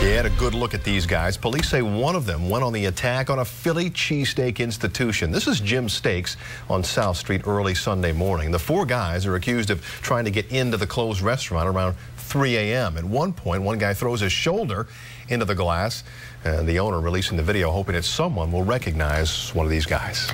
You had a good look at these guys. Police say one of them went on the attack on a Philly cheesesteak institution. This is Jim's Steaks on South Street early Sunday morning. The four guys are accused of trying to get into the closed restaurant around 3 a.m. At one point, one guy throws his shoulder into the glass, and the owner releasing the video hoping that someone will recognize one of these guys.